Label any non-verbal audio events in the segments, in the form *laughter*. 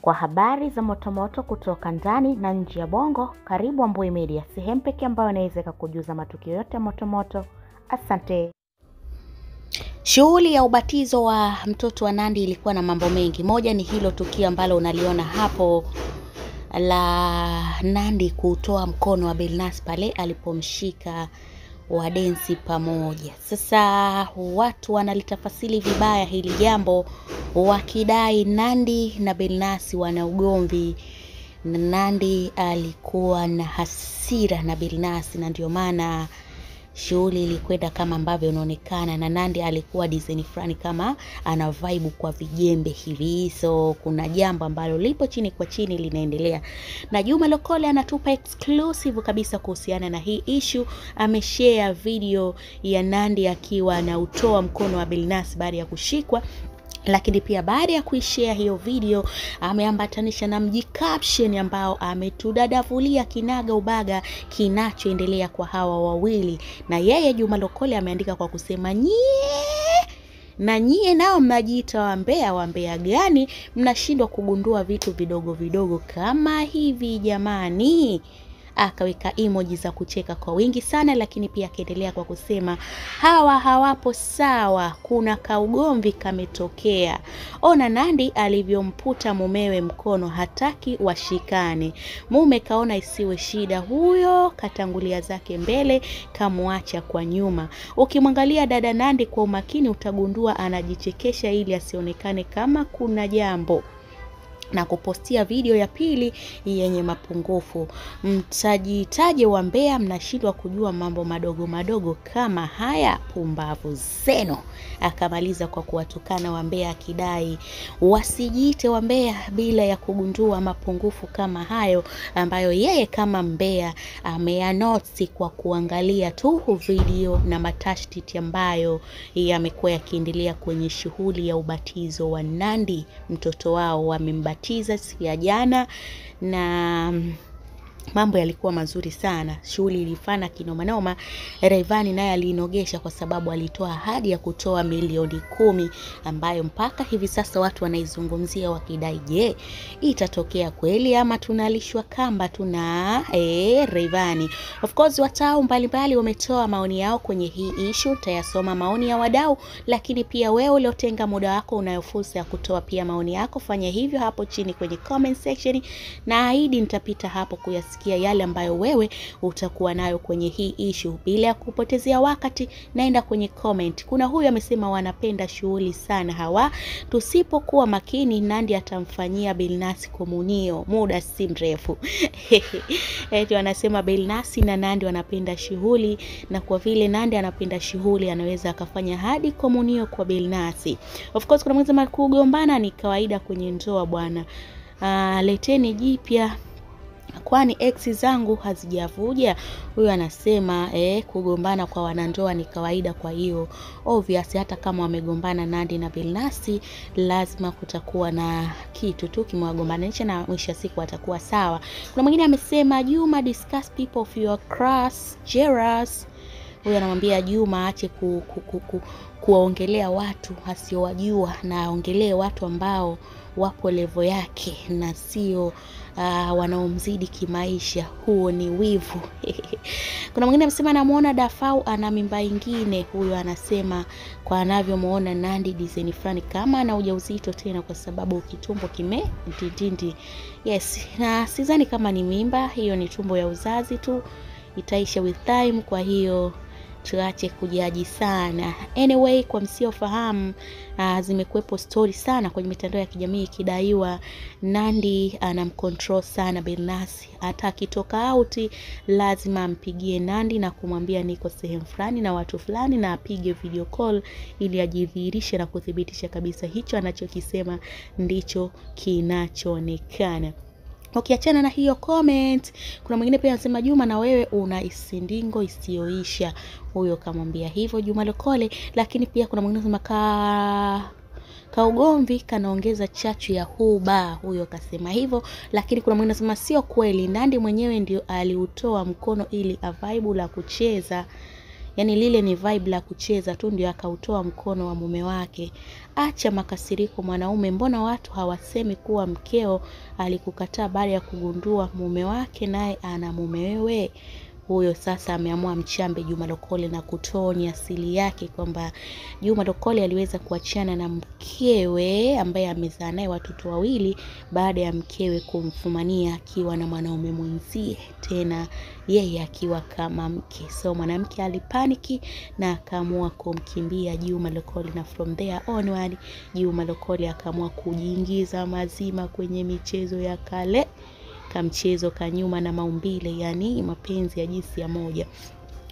Kwa habari za motomoto kutoka ndani na nje ya Bongo, karibu Ambui Media, sehemu pekee ambayo inaweza kukujuza matukio yote ya motomoto. Asante. Shughuli ya ubatizo wa mtoto wa Nandi ilikuwa na mambo mengi. Moja ni hilo tukio ambalo unaliona hapo la Nandi kutoa mkono wa Belnas pale alipomshika wadensi pamoja. Sasa watu wanalitafasili vibaya hili jambo wakidai Nandi na Belnasi wana ugomvi. Nandi alikuwa na hasira na Belnasi na ndio maana shughuli ilikwenda kama ambavyo inaonekana, na Nandy alikuwa design fulani kama ana vibe kwa vijembe hivi, so kuna jambo ambalo lipo chini kwa chini linaendelea, na Juma Lokole anatupa exclusive kabisa kuhusiana na hii issue. Ameshare video ya Nandy akiwa anautoa mkono wa Billnass baada ya kushikwa lakini pia baada ya kuishare hiyo video ameambatanisha na mji caption ambao ametudadavulia kinaga ubaga kinachoendelea kwa hawa wawili, na yeye Juma Lokole ameandika kwa kusema nyie na nyie nao mnajiita wambea. Wambea gani? Mnashindwa kugundua vitu vidogo vidogo kama hivi jamani? Akaweka emoji za kucheka kwa wingi sana, lakini pia akaendelea kwa kusema hawa hawapo sawa, kuna kaugomvi kametokea. Ona Nandi alivyomputa mumewe mkono, hataki washikane. Mume kaona isiwe shida, huyo katangulia zake mbele, kamwacha kwa nyuma. Ukimwangalia dada Nandi kwa umakini, utagundua anajichekesha ili asionekane kama kuna jambo na kupostia video ya pili yenye mapungufu. Mtajitaje wa Mbeya, mnashindwa kujua mambo madogo madogo kama haya, pumbavu zenu. Akamaliza kwa kuwatukana wa wambea, akidai wasijiite wa Mbeya bila ya kugundua mapungufu kama hayo ambayo yeye kama mbea ameyanoti kwa kuangalia tu video na matashtiti ambayo yamekuwa yakiendelea kwenye shughuli ya ubatizo wa Nandi, Mtoto wao wamembatiza siku ya jana na mambo yalikuwa mazuri sana, shughuli ilifana kinomanoma. Rayvanny naye alinogesha kwa sababu alitoa ahadi ya kutoa milioni kumi ambayo mpaka hivi sasa watu wanaizungumzia wakidai, je, itatokea kweli ama tunalishwa kamba tuna e, Rayvanny. Of course watao mbalimbali wametoa maoni yao kwenye hii issue, tayasoma maoni ya wadau, lakini pia wewe uliotenga muda wako unayo fursa ya kutoa pia maoni yako, fanya hivyo hapo chini kwenye comment section, na ahidi nitapita hapo kuyasikia yale ambayo wewe utakuwa nayo kwenye hii issue. Bila ya kupotezea wakati, naenda kwenye comment. Kuna huyu amesema wanapenda shughuli sana hawa, tusipokuwa makini Nandy atamfanyia Billnass komunio muda si mrefu. *laughs* Eti wanasema Billnass na Nandy wanapenda shughuli, na kwa vile Nandy anapenda shughuli, anaweza akafanya hadi komunio kwa Billnass. Of course kuna mwenza kugombana ni kawaida kwenye ndoa bwana. Uh, leteni jipya kwani eksi zangu hazijavuja. Huyu anasema eh, kugombana kwa wanandoa ni kawaida. Kwa hiyo obvious, hata kama wamegombana Nandi na Bilnasi, lazima kutakuwa na kitu tu kimewagombanisha na mwisho siku atakuwa sawa. Kuna mwingine amesema Juma, discuss people of your class jealous. Huyu anamwambia Juma aache ku, ku, ku, ku, kuwaongelea watu asiowajua na aongelee watu ambao wapo levo yake na sio uh, wanaomzidi kimaisha. Huo ni wivu. *laughs* Kuna mwingine amesema namuona Dafau ana mimba ingine. Huyo anasema kwa anavyomuona Nandi design fulani kama ana ujauzito tena, kwa sababu kitumbo kime ndindindi. Yes, na sidhani kama ni mimba hiyo, ni tumbo ya uzazi tu, itaisha with time. Kwa hiyo tuache kujaji sana. Anyway, kwa msiofahamu, uh, zimekuwepo stori sana kwenye mitandao ya kijamii ikidaiwa Nandi anamcontrol sana Billnass. Hata akitoka auti lazima ampigie Nandi na kumwambia niko sehemu fulani na watu fulani, na apige video call ili ajidhihirishe na kuthibitisha kabisa hicho anachokisema ndicho kinachoonekana. Ukiachana na hiyo comment, kuna mwingine pia anasema Juma, na wewe una isindingo isiyoisha. Huyo kamwambia hivyo Juma Lokole, lakini pia kuna mwingine anasema ka kaugomvi kanaongeza chachu ya huba. Huyo kasema hivyo, lakini kuna mwingine anasema sio kweli, Nandy mwenyewe ndio aliutoa mkono ili avaibu la kucheza yani lile ni vibe la kucheza tu, ndio akautoa mkono wa mume wake. Acha makasiriko mwanaume, mbona watu hawasemi kuwa mkeo alikukataa baada ya kugundua mume wake naye ana mume wewe? Huyo sasa ameamua mchambe Juma Lokole na kutoa asili yake kwamba Juma Lokole aliweza kuachana na mkewe ambaye amezaa naye watoto wawili baada ya mkewe kumfumania akiwa na mwanaume mwenzie, tena yeye akiwa kama mke. So mwanamke alipaniki na akaamua kumkimbia Juma Lokole, na from there onward Juma Lokole akaamua kujiingiza mazima kwenye michezo ya kale kamchezo kanyuma na maumbile, yani mapenzi ya jinsia moja.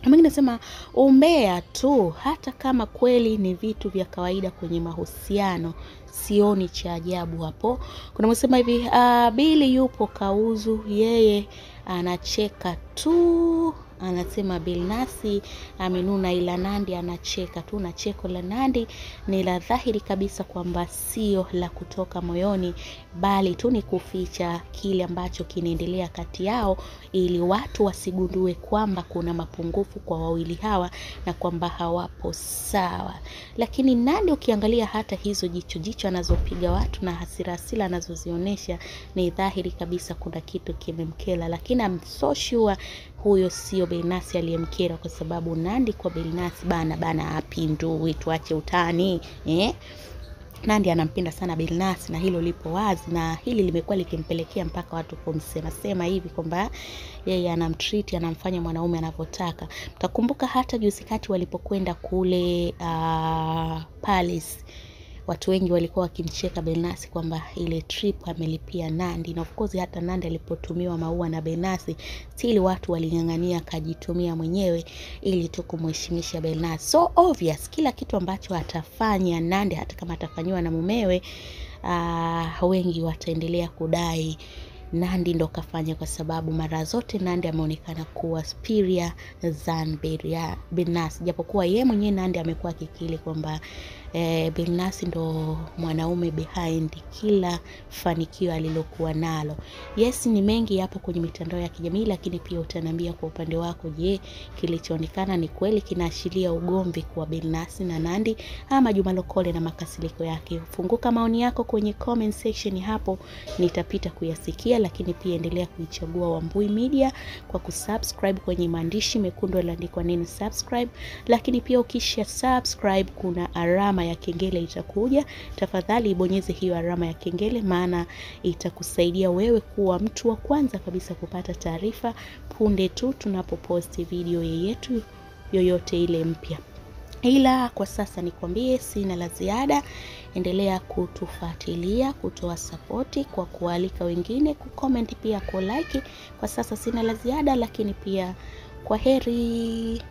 Mwingine nasema umbea tu, hata kama kweli ni vitu vya kawaida kwenye mahusiano, sioni cha ajabu hapo. Kuna msema hivi uh, Bili yupo kauzu, yeye anacheka tu anasema Bilnasi amenuna, ila Nandi anacheka tu, na cheko la Nandi ni la dhahiri kabisa kwamba sio la kutoka moyoni, bali tu ni kuficha kile ambacho kinaendelea kati yao, ili watu wasigundue kwamba kuna mapungufu kwa wawili hawa na kwamba hawapo sawa. Lakini Nandi ukiangalia hata hizo jicho jicho anazopiga watu na hasira hasira anazozionyesha ni dhahiri kabisa kuna kitu kimemkela, lakini I'm so sure huyo sio Bilnasi aliyemkera, kwa sababu Nandi kwa Bilnasi bana bana apindui, tuache utani eh? Nandi anampenda sana Bilnasi na hilo lipo wazi, na hili limekuwa likimpelekea mpaka watu kumsema sema hivi kwamba yeye anamtreat anamfanya mwanaume anavyotaka. Mtakumbuka hata juzi kati walipokwenda kule uh, Palace watu wengi walikuwa wakimcheka Benasi kwamba ile trip amelipia Nandi, na of course hata Nandi alipotumiwa maua na Benasi, stili watu waling'ang'ania akajitumia mwenyewe ili tu kumheshimisha Benasi. So obvious kila kitu ambacho atafanya Nandi, hata kama atafanyiwa na mumewe, uh, wengi wataendelea kudai Nandi ndo kafanya, kwa sababu mara zote Nandi ameonekana kuwa superior than Bilnasi, japokuwa ye mwenyewe Nandi amekuwa akikili kwamba eh, Bilnasi ndo mwanaume behind kila fanikio alilokuwa nalo. Yes, ni mengi yapo kwenye mitandao ya kijamii, lakini pia utaniambia kwa upande wako, je, kilichoonekana ni kweli kinaashiria ugomvi kwa Bilnasi na Nandi ama Juma Lokole na makasiriko yake? Funguka maoni yako kwenye comment section hapo, nitapita kuyasikia lakini pia endelea kuichagua Wambui Media kwa kusubscribe kwenye maandishi mekundu yaliandikwa neno subscribe, lakini pia ukisha subscribe kuna alama ya kengele itakuja. Tafadhali ibonyeze hiyo alama ya kengele, maana itakusaidia wewe kuwa mtu wa kwanza kabisa kupata taarifa punde tu tunapoposti video yetu yoyote ile mpya. Ila kwa sasa nikwambie, sina la ziada. Endelea kutufuatilia, kutoa sapoti kwa kualika wengine, kukomenti pia kulike. Kwa sasa sina la ziada, lakini pia kwa heri.